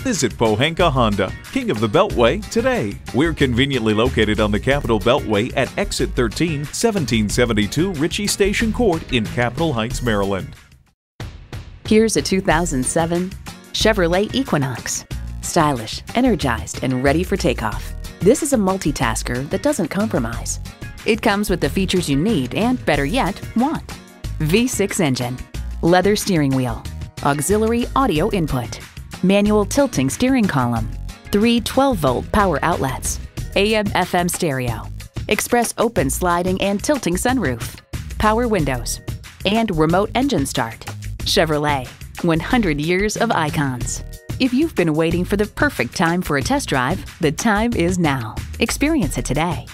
Visit Pohanka Honda, King of the Beltway, today. We're conveniently located on the Capitol Beltway at Exit 13, 1772 Ritchie Station Court in Capitol Heights, Maryland. Here's a 2007 Chevrolet Equinox. Stylish, energized, and ready for takeoff. This is a multitasker that doesn't compromise. It comes with the features you need and, better yet, want. V6 engine, leather steering wheel, auxiliary audio input, manual tilting steering column, three 12-volt power outlets, AM FM stereo, express open sliding and tilting sunroof, power windows, and remote engine start. Chevrolet, 100 years of icons. If you've been waiting for the perfect time for a test drive, the time is now. Experience it today.